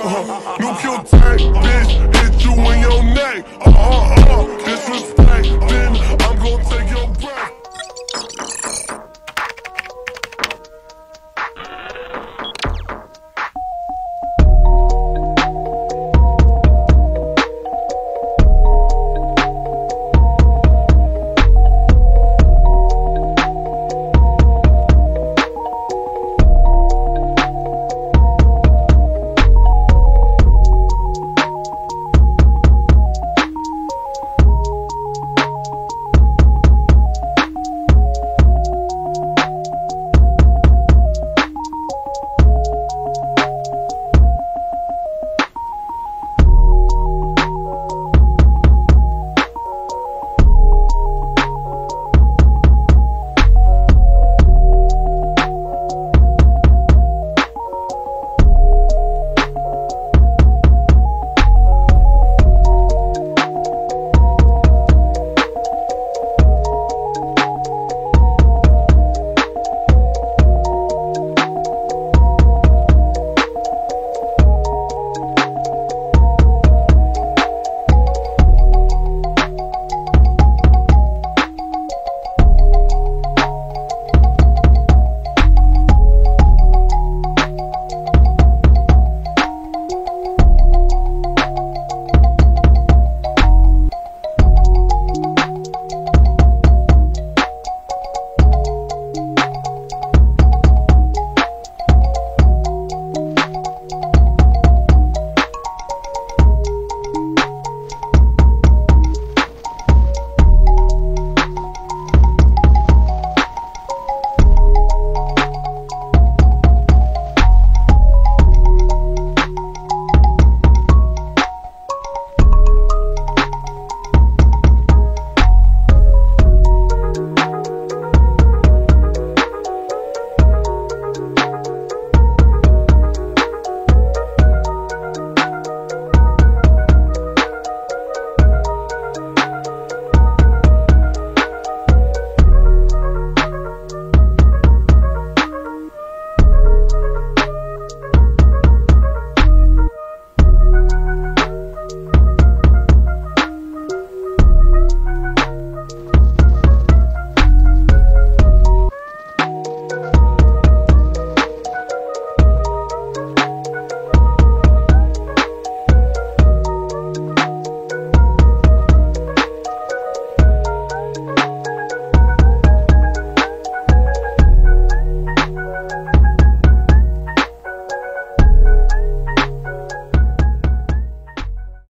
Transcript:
Look your tight, bitch.